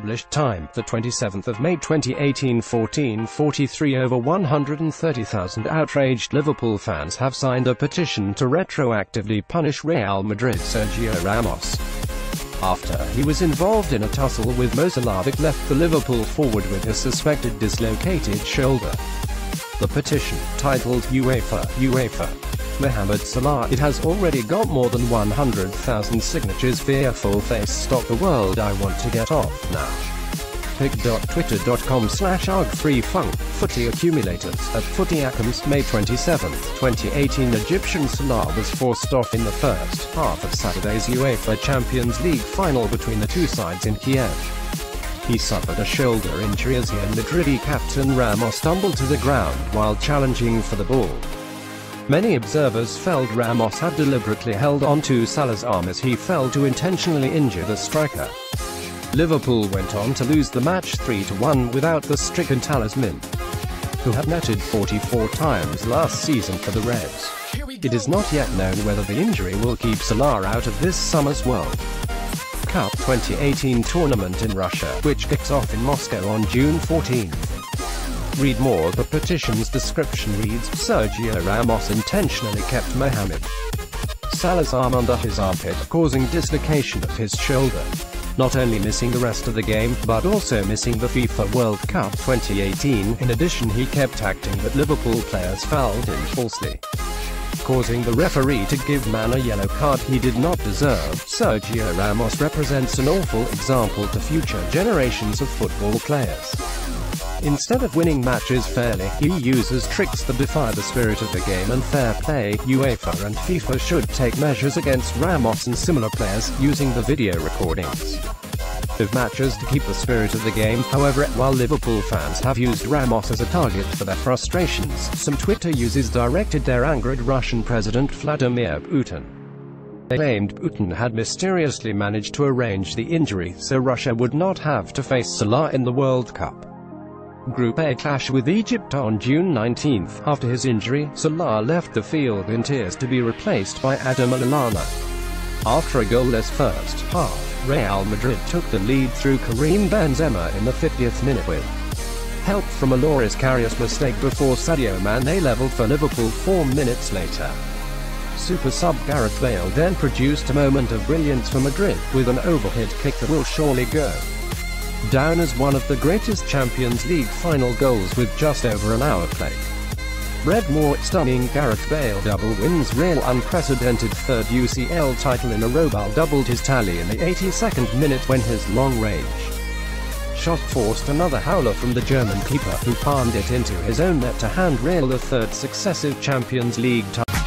published time, the 27th of May 2018 14:43 over 130,000 outraged Liverpool fans have signed a petition to retroactively punish Real Madrid Sergio Ramos. After he was involved in a tussle with Mo Salah left the Liverpool forward with a suspected dislocated shoulder. The petition, titled UEFA, UEFA, Mohamed Salah, it has already got more than 100,000 signatures fearful face. Stop the world I want to get off now. Pic.twitter.com slash argfreefunk, footy accumulators, at footy Accums, May 27, 2018 Egyptian Salah was forced off in the first half of Saturday's UEFA Champions League final between the two sides in Kiev. He suffered a shoulder injury as he and Madridi captain Ramos stumbled to the ground while challenging for the ball. Many observers felt Ramos had deliberately held on to Salah's arm as he fell to intentionally injure the striker. Liverpool went on to lose the match 3-1 without the stricken talisman, who had netted 44 times last season for the Reds. It is not yet known whether the injury will keep Salah out of this summer's World Cup 2018 tournament in Russia, which kicks off in Moscow on June 14. Read more The petition's description reads, Sergio Ramos intentionally kept Mohamed Salah's arm under his armpit, causing dislocation of his shoulder. Not only missing the rest of the game, but also missing the FIFA World Cup 2018. In addition he kept acting that Liverpool players fouled him falsely causing the referee to give man a yellow card he did not deserve. Sergio Ramos represents an awful example to future generations of football players. Instead of winning matches fairly, he uses tricks that defy the spirit of the game and fair play. UEFA and FIFA should take measures against Ramos and similar players, using the video recordings of matches to keep the spirit of the game. However, while Liverpool fans have used Ramos as a target for their frustrations, some Twitter users directed their anger at Russian President Vladimir Putin. They claimed Putin had mysteriously managed to arrange the injury so Russia would not have to face Salah in the World Cup. Group A clash with Egypt on June 19. After his injury, Salah left the field in tears to be replaced by Adam Lallana. After a goalless first half, Real Madrid took the lead through Karim Benzema in the 50th minute with help from a Loris mistake before Sadio Mane levelled for Liverpool four minutes later. Super sub Gareth Bale then produced a moment of brilliance for Madrid, with an overhead kick that will surely go down as one of the greatest Champions League final goals with just over an hour played. Redmore stunning Gareth Bale double wins Real unprecedented third UCL title in a row Bale doubled his tally in the 82nd minute when his long-range shot forced another howler from the German keeper who palmed it into his own net to hand Real a third successive Champions League title.